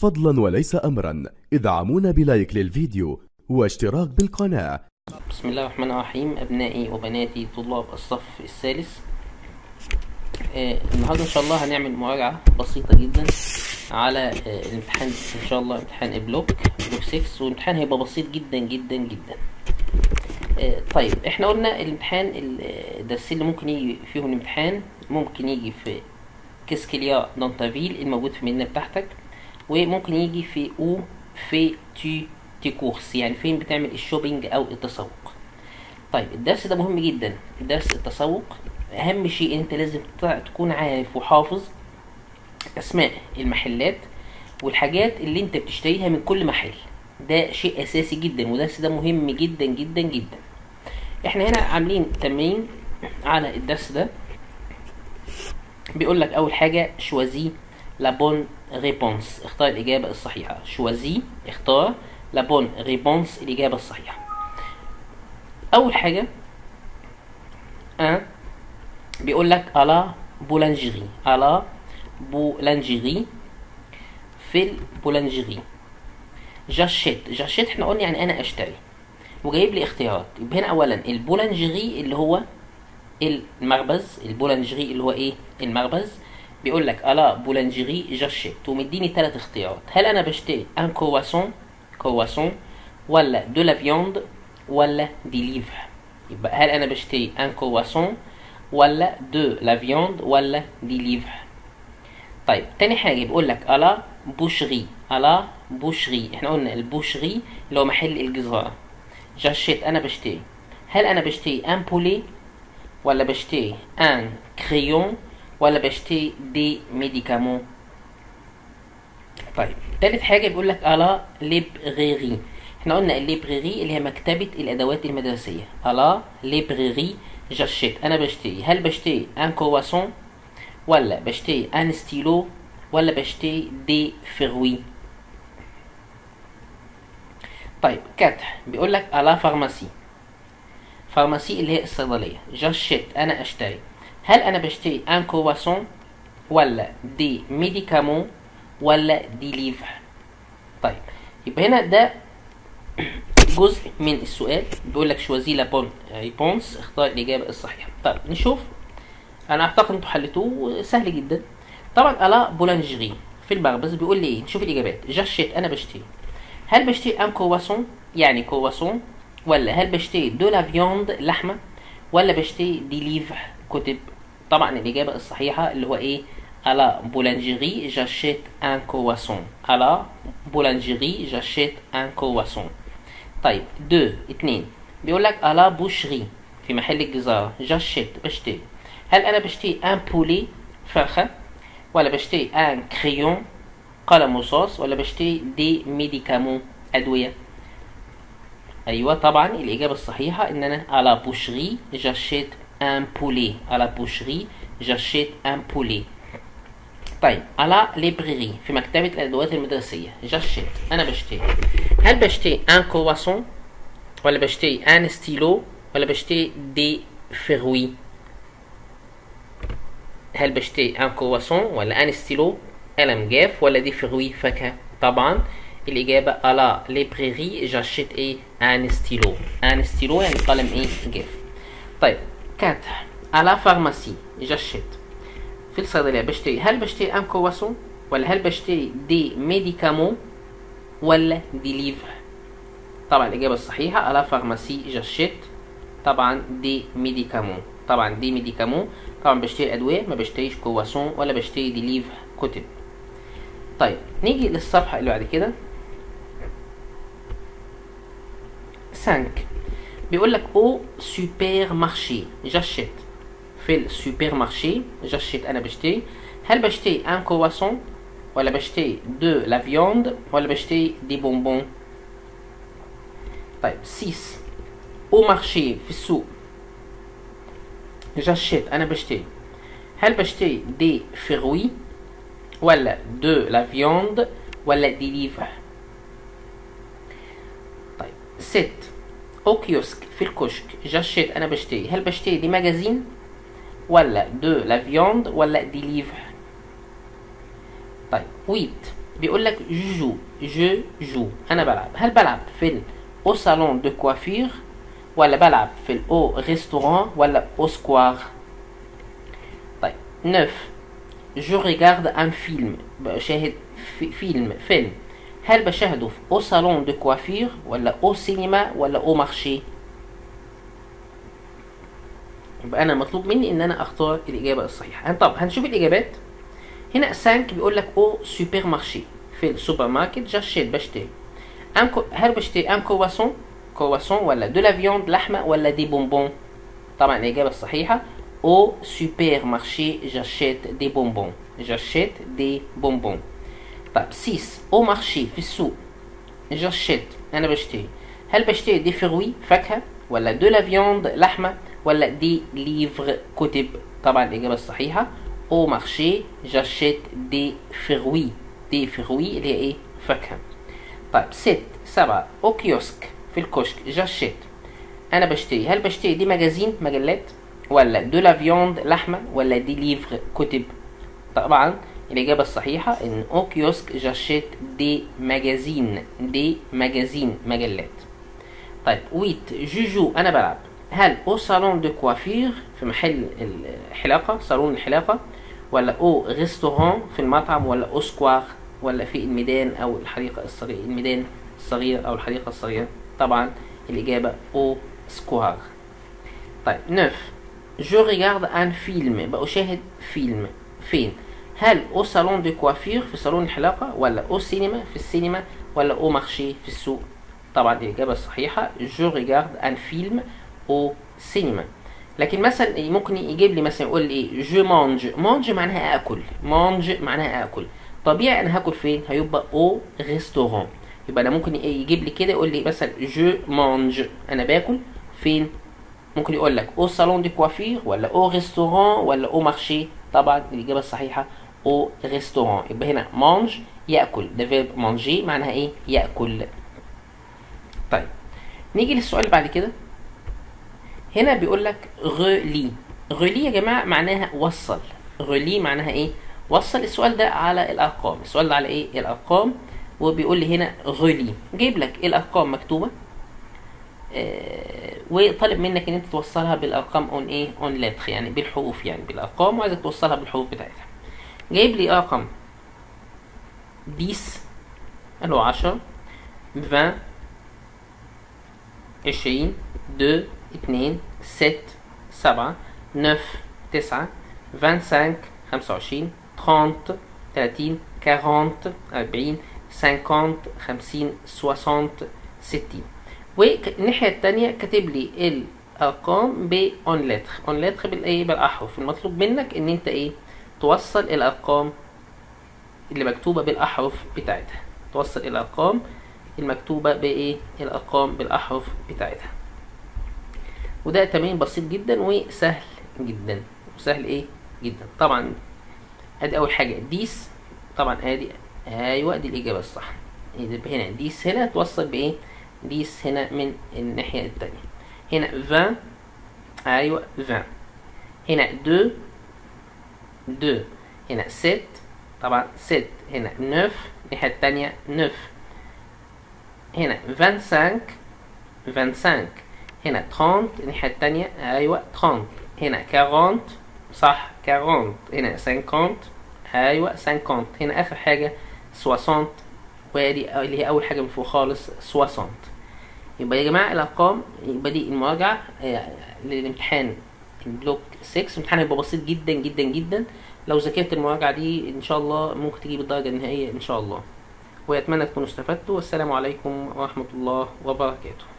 فضلا وليس أمرا. إدعمونا ب like للفيديو واشتراك بالقناة. بسم الله الرحمن الرحيم. أبنائي وبناتي طلاب الصف الثالث. آه النهارده إن شاء الله هنعمل مراجعة بسيطة جدا على آه الامتحان. إن شاء الله امتحان block block 6 والامتحان هيبقى بسيط جدا جدا جدا. آه طيب إحنا قلنا الامتحان الدرسين اللي ممكن يجي فيهم الامتحان ممكن يجي في كيسكليا دانتافيل الموجود في المدينة بتاعتك. وممكن يجي في où fais-tu tes courses. يعني فين بتعمل ال shopping أو التسوق. طيب الدرس ده مهم جدا. درس التسوق أهم شيء أنت لازم تكون عارف وحافظ أسماء المحلات والحاجات اللي أنت بتشتريها من كل محل. ده شيء أساسي جدا والدرس ده مهم جدا جدا جدا. إحنا هنا عاملين تمرين على الدرس ده. بيقول لك أول حاجة choisis la bonne réponse اختار الاجابه الصحيحه choisis اختار la bonne réponse الاجابه الصحيحه اول حاجة un بيقول لك à la boulangerie. À la boulangerie. في ال boulangerie j'achète. j'achète إحنا قلنا يعني أنا أشتري. وجايب لي اختيارات. يبقى هنا اولا ال boulangerie اللي هو المخبز. ال boulangerie اللي هو إيه؟ المخبز. بيقول لك à la boulangerie j'achète ومديني ثلاث اختيارات. هل أنا بشتري un croissant croissant ولا de la viande ولا des livres يبقى هل أنا بشتري un croissant ولا de la viande ولا des livres طيب تاني حاجة بيقول لك à la boucherie. À la boucherie. إحنا قلنا ال boucherie اللي هو محل الجزارة. j'achète أنا بشتري. هل أنا بشتري un poulet ولا بشتري un crayon ولا بشتري des médicaments طيب تالت حاجة بيقول لك à la librairie. إحنا قلنا ال librairie اللي هي مكتبة الأدوات المدرسية. à la librairie j'achète أنا بشتري هل بشتري un croissant ولا بشتري un stylo ولا بشتري des fruits طيب quatre بيقول لك à la pharmacie. pharmacie اللي هي الصيدلية. j'achète أنا أشتري. هل أنا بشتري un croissant ولا des médicaments ولا des livres طيب يبقى هنا ده جزء من السؤال. بيقول لك choisis la bonne réponse؟ اختار الإجابة الصحيحة. طيب نشوف. أنا أعتقد إنتوا حلتوه سهل جدا. طبعا à la boulangerie في المخبز بيقول لي إيه نشوف الإجابات. j'achète أنا بشتري. هل بشتري un croissant يعني كرواسون ولا هل بشتري de la viande لحمة؟ ولا بشتري des livres كتب طبعا الاجابه الصحيحة اللي هو la boulangerie, j'achète un croissant. À la boulangerie, j'achète un croissant. طيب deux اتنين. بيقول لك à la boucherie في محل الجزارة. j'achète بشتري. هل أنا بشتري un poulet فرخة؟ ولا بشتري un crayon قلم رصاص؟ ولا بشتري des médicaments أدوية؟ أيوة طبعا الإجابة الصحيحة إن أنا à la boucherie j'achète un poulet à la boucherie j'achète un poulet. طيب à la librairie في مكتبة الأدوات المدرسية j'achète أنا بشتري. هل بشتري un croissant ولا بشتري un stylo ولا بشتري des fruits هل بشتري un croissant ولا un stylo قلم جاف ولا des fruits فاكهة طبعا الإجابة à la librairie j'achète إيه un stylo un stylo يعني قلم إيه؟ جاف طيب quatre à la pharmacie j'achète في الصيدلية. بشتري. هل بشتري un croissant ولا هل بشتري des médicaments ولا des livres طبعا الإجابة الصحيحة à la pharmacie j'achète طبعا des médicaments طبعا des médicaments طبعا بشتري أدوية. ما بشتريش كرواسون ولا بشتري des livres كتب. طيب نيجي للصفحة اللي بعد كده. 5 بيقول لك au supermarché j'achète في ال supermarché j'achète أنا بشتري هل بشتري un croissant ولا بشتري de la viande ولا بشتري des bonbons طيب 6 au marché في السوق j'achète أنا بشتري هل بشتري des fruits ولا de la viande ولا des livres طيب 6 au kiosque في الكشك j'achète أنا بشتري هل بشتري des magazines ولا de la viande ولا des livres طيب huit بيقول لك je je joue أنا بلعب هل بلعب في au salon de coiffure. ولا بلعب في ال au restaurant. ولا au square. طيب 9 je regarde un film. بشاهد في فيلم فيلم هل بشاهده في au salon de coiffure ولا au cinéma ولا au marché؟ يبقى أنا مطلوب مني إن أنا أختار الإجابة الصحيحة. طب هنشوف الإجابات. هنا 5 بيقول لك au supermarché في السوبر ماركت j'achète كو... هل بشتري un croissant؟ croissant ولا de la viande لحمة ولا des bonbons طبعا الإجابة الصحيحة au supermarché j'achète des bonbons j'achète des bonbons طيب 6 au marché في السوق j'achète أنا بشتري هل بشتري des fruits فاكهه ولا de la viande لحمه ولا des livres كتب طبعا الإجابة الصحيحة au marché j'achète des fruits. Des fruits اللي هي إيه فاكهة طيب sept سبعة au kiosque في الكشك j'achète أنا بشتري هل بشتري des magazines مجلات ولا de la viande لحمة ولا des livres كتب طبعا الإجابة الصحيحة إن au kiosque j'achète des magazines des magazines مجلات. طيب huit je joue أنا بلعب. هل au salon de coiffure في محل الحلاقة صالون الحلاقة ولا au restaurant في المطعم ولا au square ولا في الميدان أو الحديقة الصغيرة الميدان الصغير أو الحديقة الصغيرة؟ طبعا الإجابة au square. طيب neuf je regarde un film بأشاهد فيلم. فين؟ هل au salon de coiffure في صالون الحلاقة ولا au cinéma في السينما ولا au marché في السوق؟ طبعا الإجابة الصحيحة je regarde un film au cinéma لكن مثلا ممكن يجيب لي مثلا يقول لي je mange mange معناها آكل. mange معناها آكل. طبيعي أنا هاكل فين؟ هيبقى au restaurant يبقى أنا ممكن يجيب لي كده يقول لي مثلا je mange أنا باكل فين؟ ممكن يقول لك au salon de coiffure ولا au restaurant ولا au marché. طبعا الاجابه الصحيحه au restaurant يبقى هنا mange ياكل ده verbe manger معناها إيه ياكل طيب نيجي للسؤال اللي بعد كده هنا بيقول لك relie relie يا جماعة معناها وصل relie معناها إيه وصل السؤال ده على الارقام السؤال ده على إيه الارقام وبيقول لي هنا غلي جايب لك الارقام مكتوبه وطالب منك ان انت توصلها بالارقام en إيه en lettres يعني بالحروف يعني بالارقام وعايزك توصلها بالحروف بتاعتها جايب لي رقم 10 اللي هو 10 20 20 2 اتنين sept سبعة neuf تسعة vingt-cinq خمسة وعشرين trente تلاتين quarante أربعين cinquante خمسين soixante ستين. والناحية التانية كاتب لي الأرقام ب en lettres en lettres بالإيه بالأحرف. المطلوب منك إن أنت إيه؟ توصل الأرقام اللي مكتوبة بالأحرف بتاعتها. توصل الأرقام المكتوبة بإيه؟ الأرقام بالأحرف بتاعتها. وده تمرين بسيط جدا وسهل جدا. وسهل إيه؟ جدا. طبعا أدي أول حاجة dix طبعا أدي أيوه دي الإجابة الصح. هنا dix هنا توصل بإيه؟ dix هنا من الناحية التانية. هنا 20 أيوه 20 هنا 2 2 هنا 6 طبعا 6 هنا 9 الناحية التانية 9 هنا 25 25 هنا 30 الناحية التانية أيوة 30 هنا 40 صح 40 هنا 50 أيوة 50 هنا آخر حاجة 60 وادي اللي هي أول حاجة من فوق خالص 60 يبقى يا جماعة الأرقام يبقى دي المراجعة للامتحان البلوك 6 الامتحان هيبقى بسيط جدا جدا جدا. لو ذاكرت المراجعة دي إن شاء الله ممكن تجيب الدرجة النهائية إن شاء الله. وأتمنى تكونوا استفدتوا. والسلام عليكم ورحمة الله وبركاته.